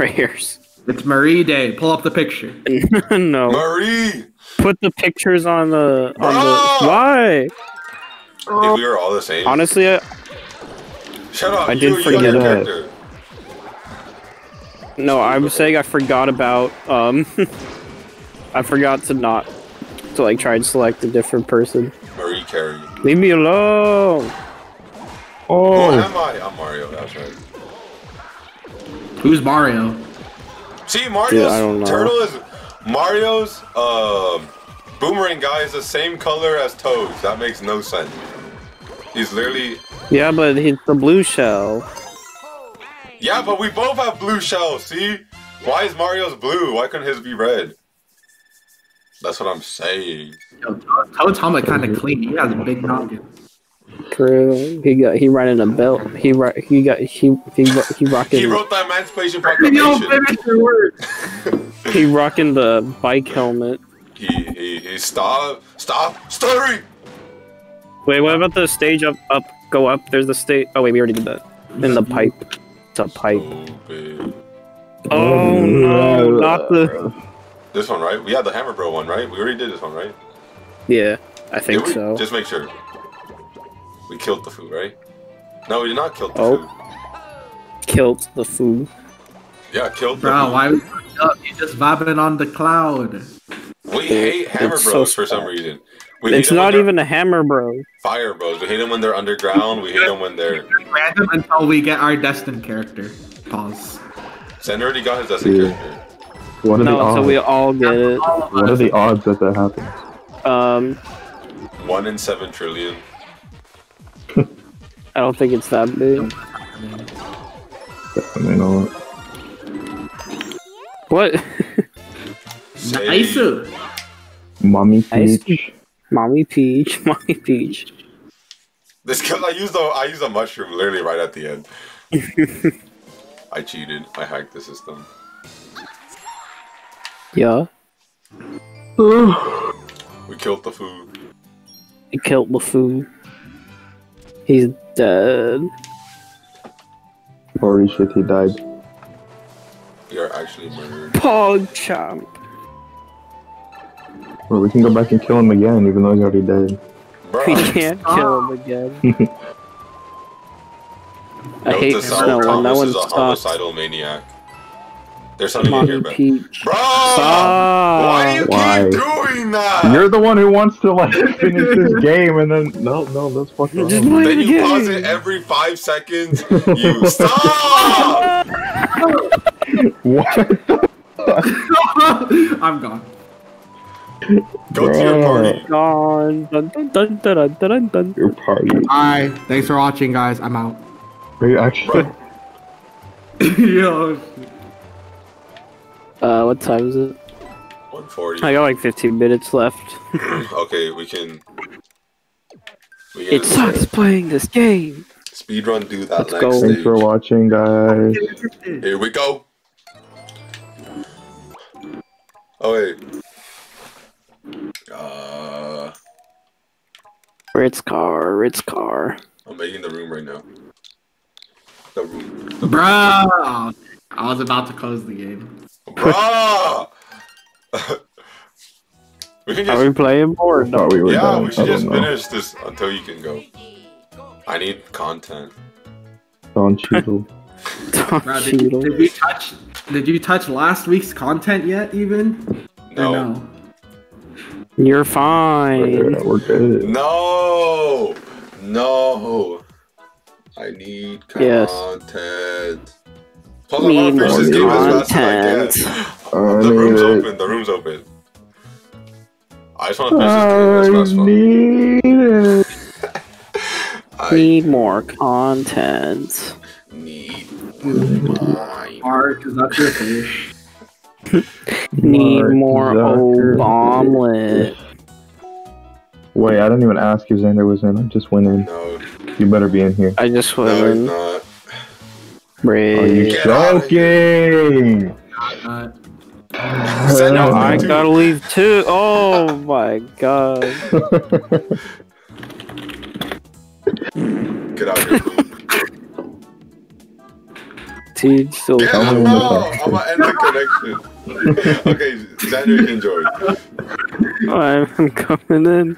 prayers. It's Marie Day. Pull up the picture. no. Marie! Put the pictures on the on Bro! the why? If we were all the same. Honestly, I, Shut up. I did you forget and that. no, I'm saying I forgot about um I forgot to not to like try and select a different person. Marie Carey. Leave me alone. Who Oh, am I? I'm Mario, that's right. Who's Mario? See, Mario's I don't know. turtle is Mario's um boomerang guy is the same color as Toad's. That makes no sense. He's literally Yeah, but it's the blue shell. Yeah, but we both have blue shells, see? Why is Mario's blue? Why couldn't his be red? That's what I'm saying. Yo, Toad- Toad's helmet kind of clean. He has a big noggin. True. He got he running a belt. He ro- he got he he he rocking He wrote the Emancipation Yo, Proclamation. finish your word. he rocking the bike helmet. He he he stop stop stuttering. Wait, what about the stage up up go up? There's the stage. Oh wait, we already did that. In the pipe. It's a pipe. Stupid. Oh no, not the. This one, right? We had the Hammer Bro one, right? We already did this one, right? Yeah, I think so. Just make sure. We killed the food, right? No, we did not kill the Oh. food. Killed the food. Yeah, killed the Bro, food. why we up? You just vibing on the cloud. We hate Hammer It's so Bros for some reason. We It's them not even a hammer, bro. Fire Bros. We hate them when they're underground. We hate them when they're. Random until we get our destined character. Pause. Zen already got his Destiny Yeah. character. what are the odds? so we all get it. All What are the odds that that happens? Um, One in seven trillion. I don't think it's that big. Definitely not. What? Say- Nice. Mommy Peach. Mommy Peach, Mommy Peach. This because I used the I used a mushroom literally right at the end. I cheated. I hacked the system. Yeah, We killed the food. We killed the food. He's dead. Holy shit, he died. We are actually murdered. Pog champ. Or we can go back and kill him again, even though he's already dead. Bro, We can't kill him again. I note hate to self, snow and no Thomas one is a homicidal maniac. There's something in here, but Peach. bro, why do you Why? keep doing that? You're the one who wants to like finish this game, and then no, no, let's fuck around. Just play then the you pause it every five seconds. You stop. What? I'm gone. Go to your party. Dun, dun, dun, dun, dun, dun, dun, dun. Your party. Alright, thanks for watching, guys. I'm out. Are you actually? Yo. Uh, what time is it? 140. I got like 15 minutes left. okay, we can. We can It sucks playing this game. Speed run do that Let's next go. Thanks for watching, guys. Here we go. Oh wait. Uh, Ritz car, Ritz car. I'm making the room right now. The room. Bro. I was about to close the game. Bruh! we can Are just. we playing more? I thought we were Yeah, done. we should just know. finish this until you can go. I need content. Don Cheadle. Bro, did, you, did we touch did you touch last week's content yet even? No. no? You're fine. We're, we're good. No! No! I need Yes. Content. Hold on, I Need wanna finish more this game as fast content. as I I can. The room's open, the room's open. I just wanna finish this game I as fast as need. I Need more content. need mine. Art, because that's your fish. Need Mark more Zuckerberg. omelet. Wait, I didn't even ask if Xander was in. I just went in. No, You better be in here. I just no, it's went. not. Are you Bridge. Get joking? Uh, No, I Dude. gotta leave too. Oh my god. Get out of here. Teed still Yeah, Tell me no, I'm gonna end the connection. okay, Xander you can join. I'm coming in.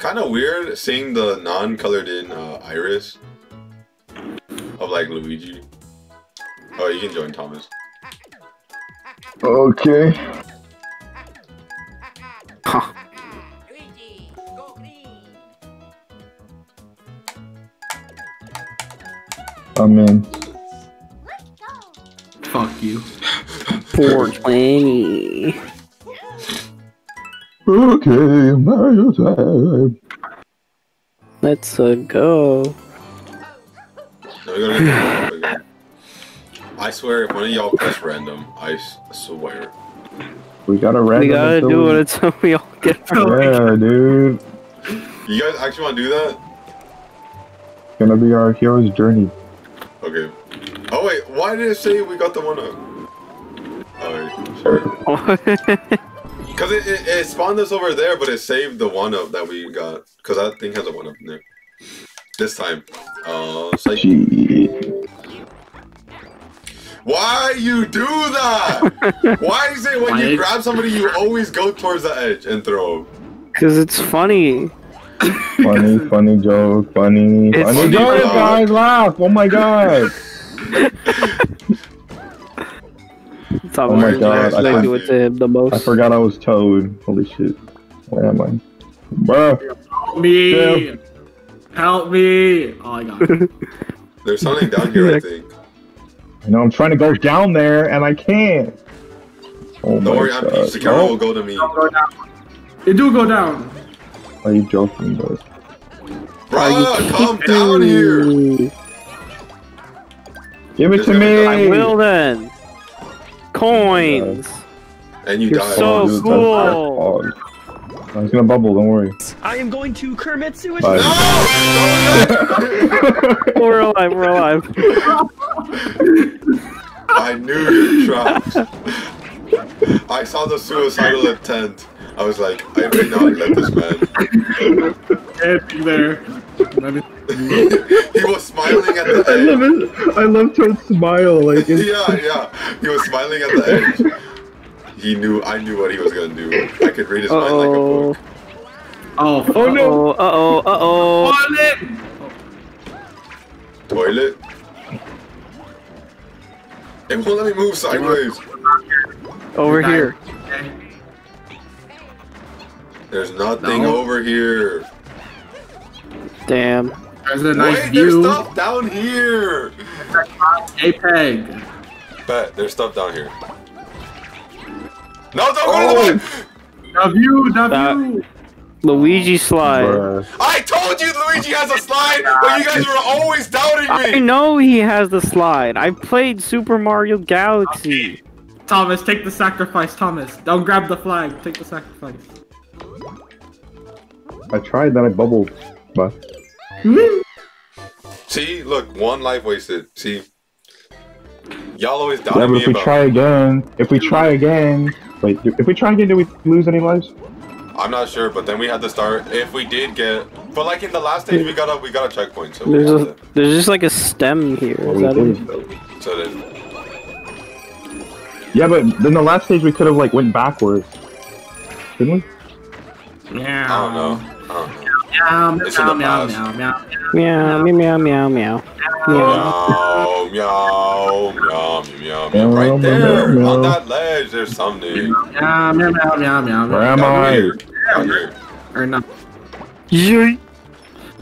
Kind of weird seeing the non-colored in uh, iris of like Luigi. Oh, you can join Thomas. Okay. Huh. Luigi, go green. I'm in. Fuck you. 420. Okay, Mario time. Let's uh, go. No, we gotta get the again. I swear, if one of y'all press random, I swear. We gotta random. We gotta do we- it until we all get Yeah, dude. You guys actually want to do that? It's gonna be our hero's journey. Okay. Oh wait, why did it say we got the one up? Oh sure. Cause it, it, it spawned us over there, but it saved the one up that we got. Cause that thing has a one up in there. This time. Uh, it's why you do that? why is it when Why? you grab somebody, you always go towards the edge and throw? Cause it's funny. Funny, funny joke, funny, It's funny funny, joke, dog. guys, laugh! Oh my god! Top Oh my God, I I do it to him the most. I forgot I was Toad. Holy shit. Where am I? Bruh! Me. Help me. Oh, I got it. There's something down here, I think. I know I'm trying to go down there and I can't! Oh Don't my worry, I'm god. Peach. The camera Oh, will go to me. Go. It do go down. Are you joking, bro? Bruh, come down here. Give it There's to me! I will then. Coins. And you You're died. so Oh, cool. bad fog. I was gonna bubble, don't worry. I am going to commit suicide. Bye. No! we're alive. We're alive. I knew you trapped. I saw the suicidal intent. I was like, I may not let this man. Can't be there. Let me- he was smiling at the I love edge. it. I love Toad's smile. Like, Yeah, yeah. He was smiling at the edge. He knew. I knew what he was gonna do. I could read his mind like a Uh-oh. book. Oh, fuck. Oh, no. Uh oh. Uh oh. Toilet. It won't let me move sideways. Over here. There's nothing No. over here. Damn. There's a nice Wait, there's view. stuff down here. A peg. Bet there's stuff down here. No, don't go to the oh. way. The view, the That- view. Luigi slide. bruh. I told you Luigi has a slide, but you guys were always doubting me! I know he has the slide. I played Super Mario Galaxy. Thomas, take the sacrifice, Thomas. Don't grab the flag. Take the sacrifice. I tried, then I bubbled. But Mm-hmm. See, look, one life wasted. See, y'all always yeah, but if we about. try again, if we try again, wait, if we try again, do we lose any lives? I'm not sure, but then we had to start. If we did get, but like in the last stage, we got a we got a checkpoint, so There's had a there's just like a stem here. Well, Is that it? So then, Yeah, but then the last stage we could have like went backwards, didn't we? Yeah. I don't know. I don't know. Meow, It's in the meow, past. meow, meow, Meow meow meow meow meow. Meow. Meow, meow, meow, meow, meow. Right Meow, there, meow, on meow. that ledge, there's something. meow, meow, meow, meow, meow, Where meow. am Down I? here. Down here. Or not. Yeet.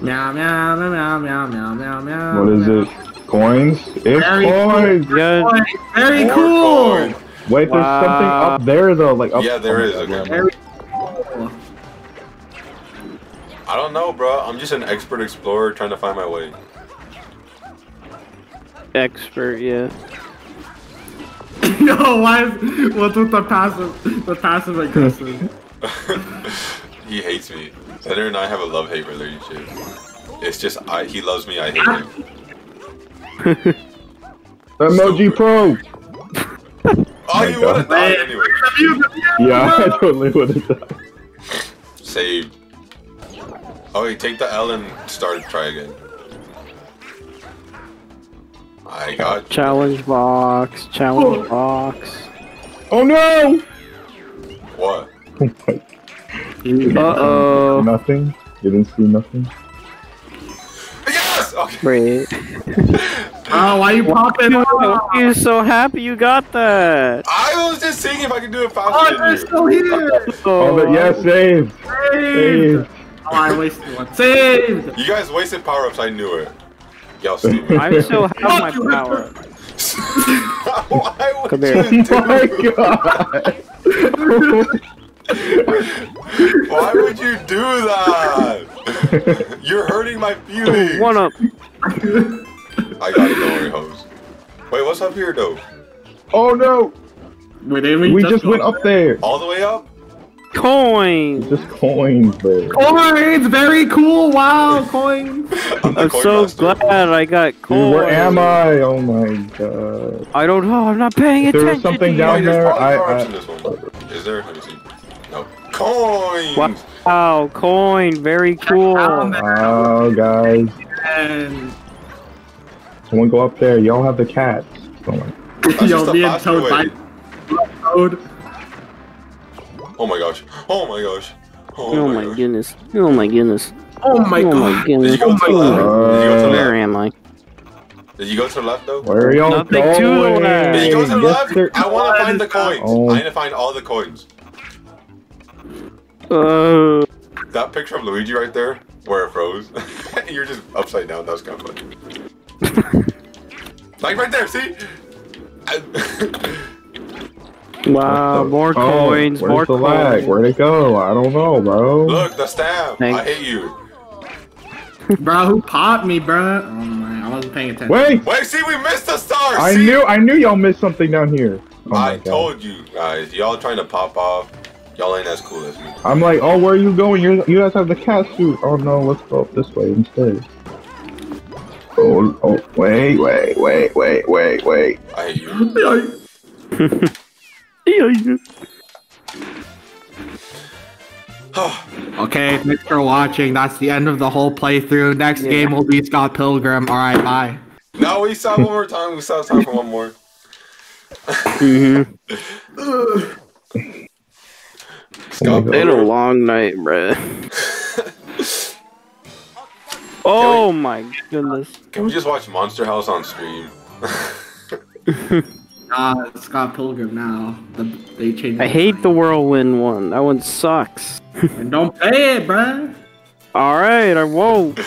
Meow, meow, meow, meow, meow, meow, meow. What is meow. it? Coins? It's Very coins. Yeah. Boy, Very More cool. coin. Wait, there's something Wow. up there though, like up. Yeah, there oh, is, God, okay. where am I? Very I don't know, bro. I'm just an expert explorer trying to find my way. Expert. Yeah. No, why is what's with the passive the passive aggressive? he hates me. Senator and I have a love-hate relationship. It's just I he loves me, I hate him. Emoji Super. Pro. Oh, you would have died anyway. Yeah, I totally would have done. Save. Oh, take the L and start try again. I got you. Challenge box. Challenge box. Oh no! What? Uh oh. Nothing. You didn't see nothing. Yes! Okay. Wait. Oh, why you popping off? You're so happy you got that. I was just seeing if I could do it faster Oh, they're still here! Oh, but yeah, saved. Saved! Oh, I wasted one. Saved! You guys wasted power ups, I knew it. Y'all stupid. I still have my Fuck you. power. Why would Come you here. do Oh my god! Why would you do that? You're hurting my feelings. One up. I got it, don't worry, hoes. Wait, what's up here, though? oh no! Wait, we, We just went up there. All the way up? Coin. Just coins there. Coins! Very cool! Wow, coins! I'm, I'm coin so master. glad I got Dude, coin. where am I? Oh my god. I don't know. I'm not paying If there attention. was something to down Wait, there's there, probably I- power-ups I- this one. Is there? Let me see. No. Coins! Wow, coin. Very cool. Wow, guys. And Someone go up there. Y'all have the cats. Oh my. That's Yo, just me and Toad way. Toad. Oh my gosh. Oh my gosh. Oh, Oh my, my goodness. Oh my goodness. Oh my oh god. my Did you goodness. go to the Oh my left? You go to the Where left? am I? Did you go to the left though? Where are y'all Nothing going? to the left. Did you go to the Yes, left? there- I want to find the coins. Oh. I need to find all the coins. Uh, That picture of Luigi right there, where it froze, you're just upside down. That was kind of funny. like right there, see? I- wow, oh, more Oh, coins. where's more the lag? coins. Where'd it go? I don't know, bro. Look, the stamp. Thanks. I hate you. Bro, who popped me, bro? Oh my, I wasn't paying attention. Wait! Wait, see, we missed the star. I see? knew, I knew y'all missed something down here. Oh I told you guys. Y'all trying to pop off. Y'all ain't as cool as me. I'm like, oh, where are you going? You you guys have the cat suit. Oh no, let's go up this way instead. Oh, oh, wait, wait, wait, wait, wait, wait. I hate you. Yo, Okay, thanks for watching. That's the end of the whole playthrough. Next Yeah. game will be Scott Pilgrim. Alright, bye. no, we still have one more time. We still have time for one more. Mm-hmm. Scott God. Been a long night, bro. Oh my goodness. Can we just watch Monster House on stream? Uh, Scott Pilgrim now. The, they changed. I hate the whirlwind one. That one sucks. And don't play it, bruh. Alright, I won't.